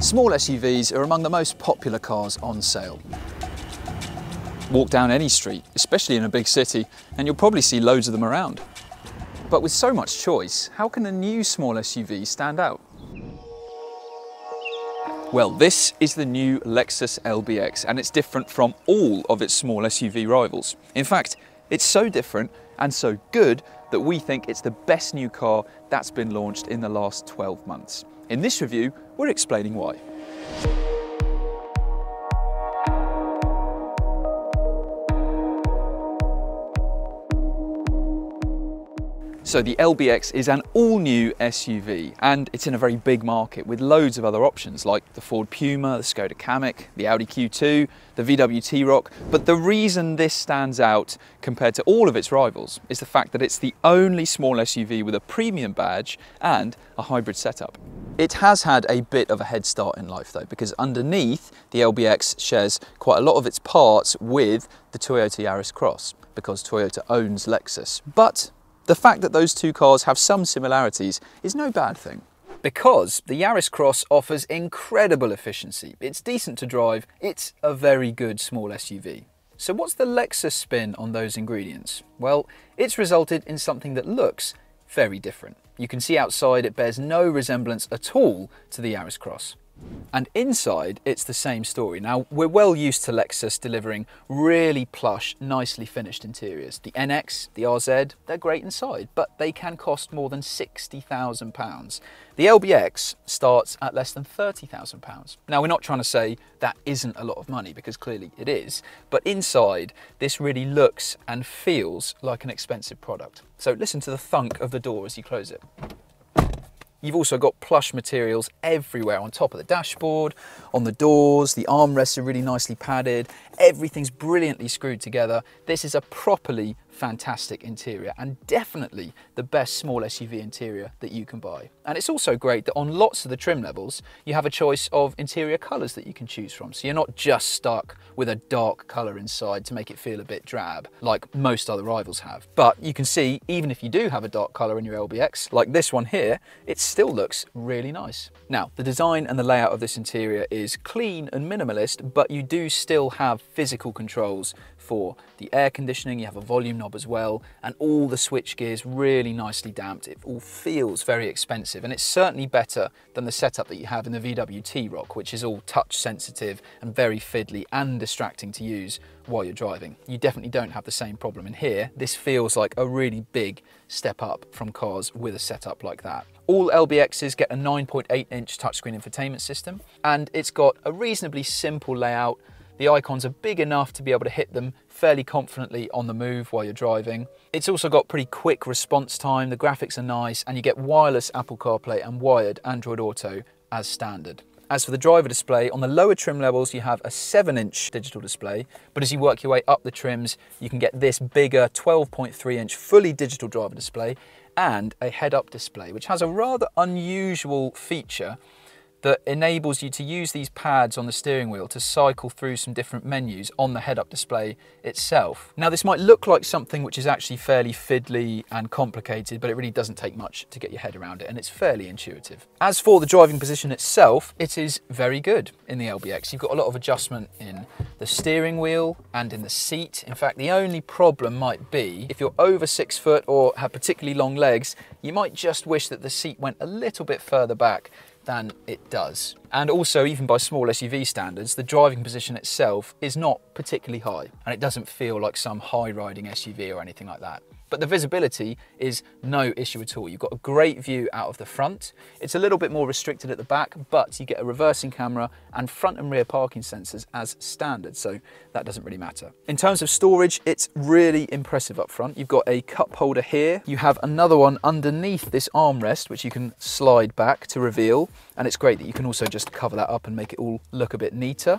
Small SUVs are among the most popular cars on sale. Walk down any street, especially in a big city, and you'll probably see loads of them around. But with so much choice, how can a new small SUV stand out? Well, this is the new Lexus LBX and it's different from all of its small SUV rivals. In fact, it's so different and so good that we think it's the best new car that's been launched in the last 12 months. In this review, we're explaining why. So the LBX is an all-new SUV and it's in a very big market with loads of other options like the Ford Puma, the Skoda Kamiq, the Audi Q2, the VW T-Roc. But the reason this stands out compared to all of its rivals is the fact that it's the only small SUV with a premium badge and a hybrid setup. It has had a bit of a head start in life though because underneath the LBX shares quite a lot of its parts with the Toyota Yaris Cross because Toyota owns Lexus. But the fact that those two cars have some similarities is no bad thing. Because the Yaris Cross offers incredible efficiency, it's decent to drive, it's a very good small SUV. So what's the Lexus spin on those ingredients? Well, it's resulted in something that looks very different. You can see outside it bears no resemblance at all to the Yaris Cross. And inside, it's the same story. Now, we're well used to Lexus delivering really plush, nicely finished interiors. The NX, the RZ, they're great inside, but they can cost more than £60,000. The LBX starts at less than £30,000. Now, we're not trying to say that isn't a lot of money, because clearly it is, but inside, this really looks and feels like an expensive product. So listen to the thunk of the door as you close it. You've also got plush materials everywhere on top of the dashboard, on the doors, the armrests are really nicely padded, everything's brilliantly screwed together. This is a properly fantastic interior and definitely the best small SUV interior that you can buy. And it's also great that on lots of the trim levels, you have a choice of interior colours that you can choose from. So you're not just stuck with a dark colour inside to make it feel a bit drab, like most other rivals have. But you can see, even if you do have a dark colour in your LBX, like this one here, it still looks really nice. Now, the design and the layout of this interior is clean and minimalist, but you do still have physical controls for the air conditioning, you have a volume knob as well, and all the switch gears really nicely damped. It all feels very expensive, and it's certainly better than the setup that you have in the VW T-Roc, which is all touch sensitive and very fiddly and distracting to use while you're driving. You definitely don't have the same problem in here. This feels like a really big step up from cars with a setup like that. All LBXs get a 9.8 inch touchscreen infotainment system, and it's got a reasonably simple layout the icons are big enough to be able to hit them fairly confidently on the move while you're driving. It's also got pretty quick response time, the graphics are nice, and you get wireless Apple CarPlay and wired Android Auto as standard. As for the driver display, on the lower trim levels you have a 7-inch digital display, but as you work your way up the trims, you can get this bigger 12.3-inch fully digital driver display and a head-up display, which has a rather unusual feature that enables you to use these pads on the steering wheel to cycle through some different menus on the head-up display itself. Now this might look like something which is actually fairly fiddly and complicated, but it really doesn't take much to get your head around it and it's fairly intuitive. As for the driving position itself, it is very good in the LBX. You've got a lot of adjustment in the steering wheel and in the seat. In fact, the only problem might be if you're over six foot or have particularly long legs, you might just wish that the seat went a little bit further back than it does. And also, even by small SUV standards, the driving position itself is not particularly high, and it doesn't feel like some high riding SUV or anything like that. But the visibility is no issue at all. You've got a great view out of the front. It's a little bit more restricted at the back, but you get a reversing camera and front and rear parking sensors as standard, so that doesn't really matter. In terms of storage, it's really impressive up front. You've got a cup holder here. You have another one underneath this armrest, which you can slide back to reveal. And it's great that you can also just cover that up and make it all look a bit neater.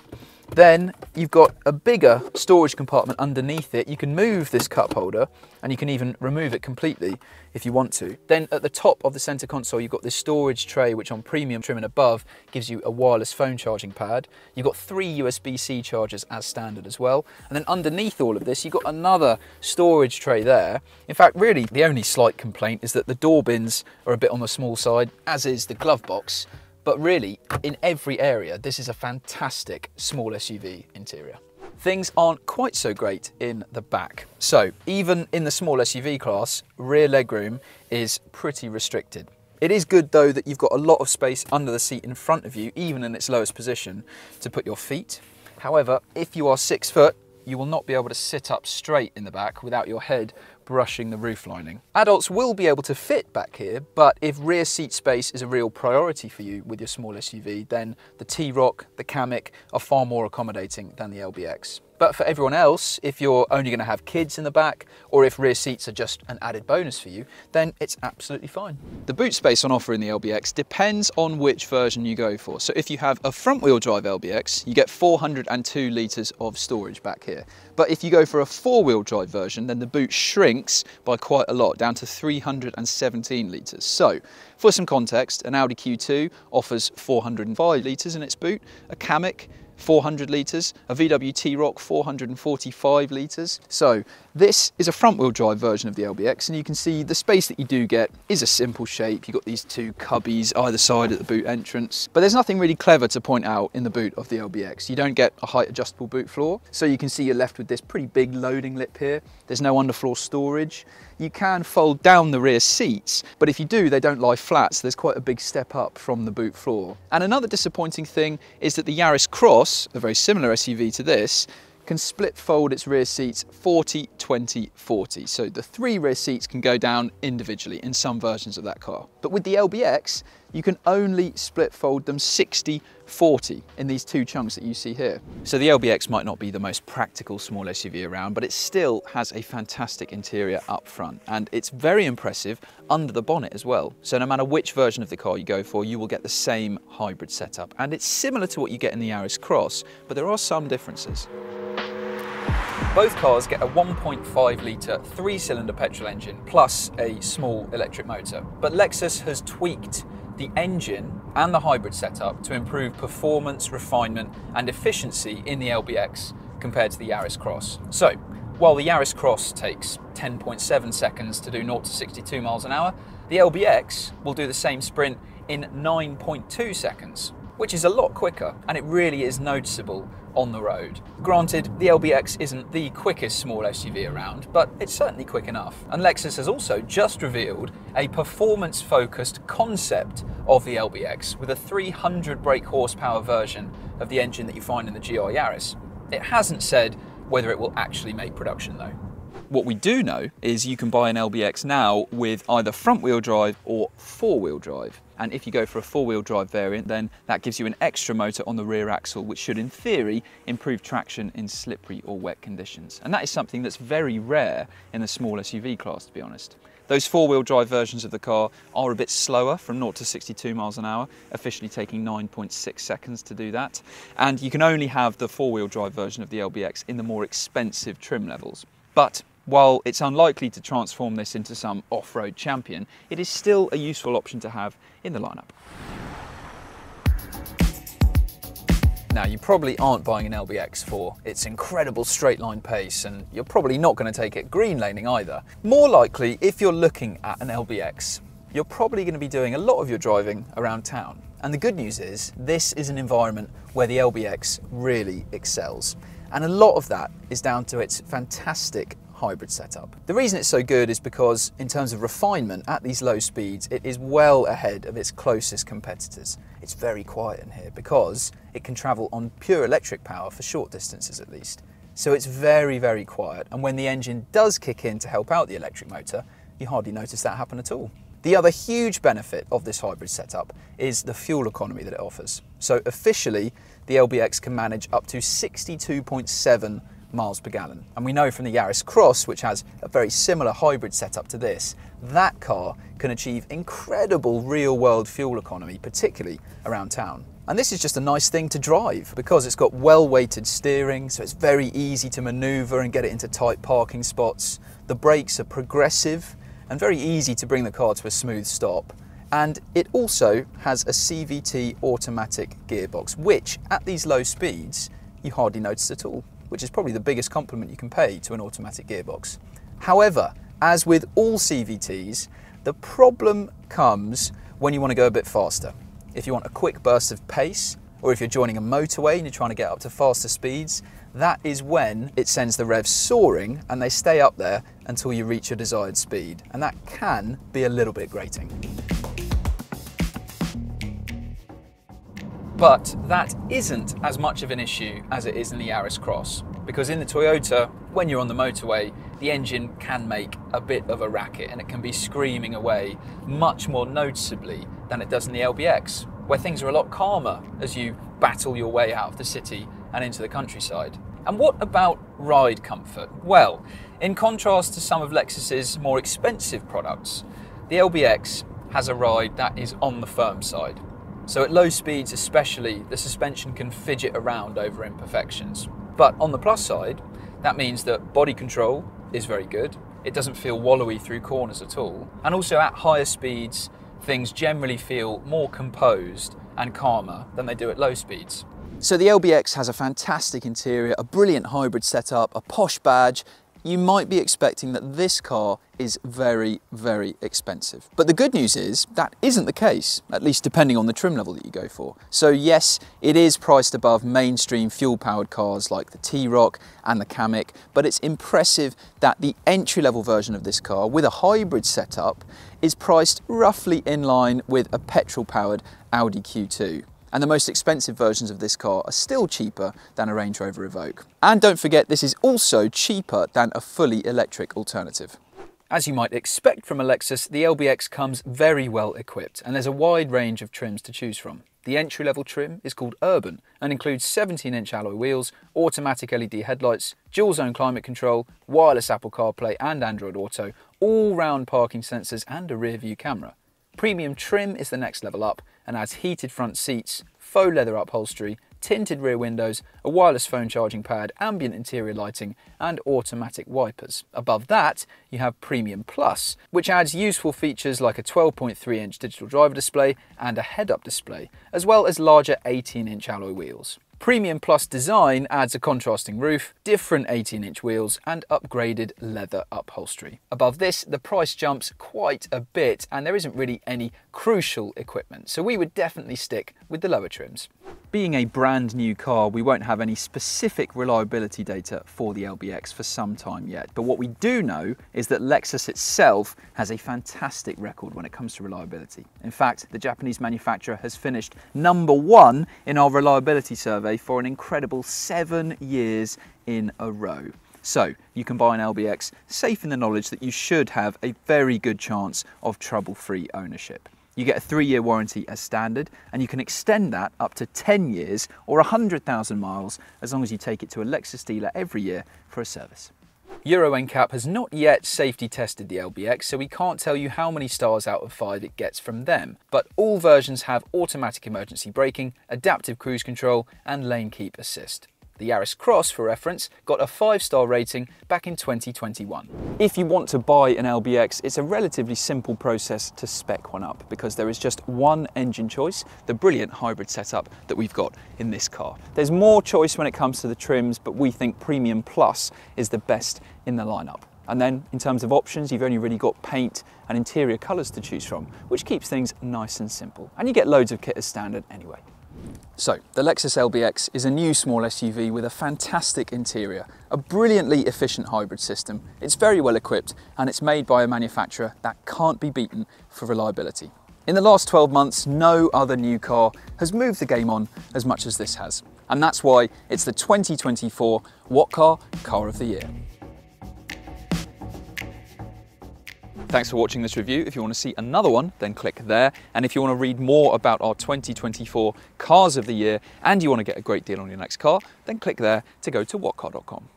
Then you've got a bigger storage compartment underneath it. You can move this cup holder and you can even remove it completely if you want to. Then at the top of the center console, you've got this storage tray, which on premium trim and above gives you a wireless phone charging pad. You've got three USB-C chargers as standard as well. And then underneath all of this, you've got another storage tray there. In fact, really the only slight complaint is that the door bins are a bit on the small side, as is the glove box But really, in every area, this is a fantastic small SUV interior. Things aren't quite so great in the back. So even in the small SUV class, rear legroom is pretty restricted. It is good though that you've got a lot of space under the seat in front of you, even in its lowest position, to put your feet. However, if you are six foot, you will not be able to sit up straight in the back without your head brushing the roof lining. Adults will be able to fit back here, but if rear seat space is a real priority for you with your small SUV, then the T-Roc, the Kamiq are far more accommodating than the LBX. But for everyone else, if you're only going to have kids in the back, or if rear seats are just an added bonus for you, then it's absolutely fine. The boot space on offer in the LBX depends on which version you go for. So if you have a front wheel drive LBX, you get 402 litres of storage back here. But if you go for a four wheel drive version, then the boot shrinks by quite a lot, down to 317 litres. So for some context, an Audi Q2 offers 405 litres in its boot, a Kamiq 400 litres, a VW T-Roc 445 litres. So this is a front wheel drive version of the LBX and you can see the space that you do get is a simple shape. You've got these two cubbies either side at the boot entrance, but there's nothing really clever to point out in the boot of the LBX. You don't get a height adjustable boot floor. So you can see you're left with this pretty big loading lip here. There's no underfloor storage. You can fold down the rear seats, but if you do, they don't lie flat, so there's quite a big step up from the boot floor. And another disappointing thing is that the Yaris Cross, a very similar SUV to this, can split fold its rear seats 40, 20, 40. So the three rear seats can go down individually in some versions of that car. But with the LBX, you can only split fold them 60, 40 in these two chunks that you see here. So the LBX might not be the most practical small SUV around, but it still has a fantastic interior up front. And it's very impressive under the bonnet as well. So no matter which version of the car you go for, you will get the same hybrid setup. And it's similar to what you get in the Yaris Cross, but there are some differences. Both cars get a 1.5 litre three cylinder petrol engine plus a small electric motor. But Lexus has tweaked the engine and the hybrid setup to improve performance, refinement, and efficiency in the LBX compared to the Yaris Cross. So, while the Yaris Cross takes 10.7 seconds to do 0 to 62 miles an hour, the LBX will do the same sprint in 9.2 seconds which is a lot quicker and it really is noticeable on the road. Granted, the LBX isn't the quickest small SUV around, but it's certainly quick enough. And Lexus has also just revealed a performance focused concept of the LBX with a 300 brake horsepower version of the engine that you find in the GR Yaris. It hasn't said whether it will actually make production though. What we do know is you can buy an LBX now with either front wheel drive or four wheel drive. And if you go for a four-wheel drive variant, then that gives you an extra motor on the rear axle, which should, in theory, improve traction in slippery or wet conditions. And that is something that's very rare in the small SUV class, to be honest. Those four-wheel drive versions of the car are a bit slower from 0 to 62 miles an hour, officially taking 9.6 seconds to do that. And you can only have the four-wheel drive version of the LBX in the more expensive trim levels. But while it's unlikely to transform this into some off-road champion, it is still a useful option to have in the lineup. Now, you probably aren't buying an LBX for its incredible straight line pace, and you're probably not going to take it green laning either. More likely, if you're looking at an LBX, you're probably going to be doing a lot of your driving around town. And the good news is, this is an environment where the LBX really excels. And a lot of that is down to its fantastic hybrid setup. The reason it's so good is because in terms of refinement at these low speeds, it is well ahead of its closest competitors. It's very quiet in here because it can travel on pure electric power for short distances at least. So it's very, very quiet. And when the engine does kick in to help out the electric motor, you hardly notice that happen at all. The other huge benefit of this hybrid setup is the fuel economy that it offers. So officially, the LBX can manage up to 62.7 miles per gallon. And we know from the Yaris Cross, which has a very similar hybrid setup to this, that car can achieve incredible real world fuel economy, particularly around town. And this is just a nice thing to drive because it's got well weighted steering, so it's very easy to maneuver and get it into tight parking spots. The brakes are progressive and very easy to bring the car to a smooth stop. And it also has a CVT automatic gearbox, which at these low speeds, you hardly notice at all which is probably the biggest compliment you can pay to an automatic gearbox. However, as with all CVTs, the problem comes when you want to go a bit faster. if you want a quick burst of pace, or if you're joining a motorway and you're trying to get up to faster speeds, that is when it sends the revs soaring and they stay up there until you reach your desired speed. And that can be a little bit grating. But that isn't as much of an issue as it is in the Yaris Cross, because in the Toyota, when you're on the motorway, the engine can make a bit of a racket and it can be screaming away much more noticeably than it does in the LBX, where things are a lot calmer as you battle your way out of the city and into the countryside. And what about ride comfort? Well, in contrast to some of Lexus's more expensive products, the LBX has a ride that is on the firm side. So at low speeds especially, the suspension can fidget around over imperfections. But on the plus side, that means that body control is very good. It doesn't feel wallowy through corners at all. And also at higher speeds, things generally feel more composed and calmer than they do at low speeds. So the LBX has a fantastic interior, a brilliant hybrid setup, a posh badge, you might be expecting that this car is very, very expensive. But the good news is that isn't the case, at least depending on the trim level that you go for. So yes, it is priced above mainstream fuel-powered cars like the T-Roc and the Kamiq, but it's impressive that the entry-level version of this car with a hybrid setup is priced roughly in line with a petrol-powered Audi Q2 and the most expensive versions of this car are still cheaper than a Range Rover Evoque. And don't forget, this is also cheaper than a fully electric alternative. As you might expect from a Lexus, the LBX comes very well equipped and there's a wide range of trims to choose from. The entry-level trim is called Urban and includes 17-inch alloy wheels, automatic LED headlights, dual-zone climate control, wireless Apple CarPlay and Android Auto, all-round parking sensors and a rear-view camera. Premium trim is the next level up and adds heated front seats, faux leather upholstery, tinted rear windows, a wireless phone charging pad, ambient interior lighting, and automatic wipers. Above that, you have Premium Plus, which adds useful features like a 12.3 inch digital driver display and a head up display, as well as larger 18 inch alloy wheels. Premium Plus design adds a contrasting roof, different 18-inch wheels and upgraded leather upholstery. Above this, the price jumps quite a bit and there isn't really any crucial equipment, so we would definitely stick with the lower trims. Being a brand new car, we won't have any specific reliability data for the LBX for some time yet. But what we do know is that Lexus itself has a fantastic record when it comes to reliability. In fact, the Japanese manufacturer has finished number one in our reliability survey for an incredible seven years in a row. So you can buy an LBX safe in the knowledge that you should have a very good chance of trouble-free ownership. You get a three-year warranty as standard, and you can extend that up to 10 years or 100,000 miles as long as you take it to a Lexus dealer every year for a service. Euro NCAP has not yet safety tested the LBX, so we can't tell you how many stars out of 5 it gets from them. But all versions have automatic emergency braking, adaptive cruise control, and lane keep assist. The Yaris Cross, for reference, got a 5-star rating back in 2021. If you want to buy an LBX, it's a relatively simple process to spec one up because there is just one engine choice, the brilliant hybrid setup that we've got in this car. There's more choice when it comes to the trims, but we think Premium Plus is the best in the lineup. And then in terms of options, you've only really got paint and interior colours to choose from, which keeps things nice and simple. And you get loads of kit as standard anyway. So, the Lexus LBX is a new small SUV with a fantastic interior, a brilliantly efficient hybrid system, it's very well equipped and it's made by a manufacturer that can't be beaten for reliability. In the last 12 months, no other new car has moved the game on as much as this has. And that's why it's the 2024 What Car? Car of the Year. Thanks for watching this review. If you want to see another one, then click there. And if you want to read more about our 2024 Cars of the Year and you want to get a great deal on your next car, then click there to go to whatcar.com.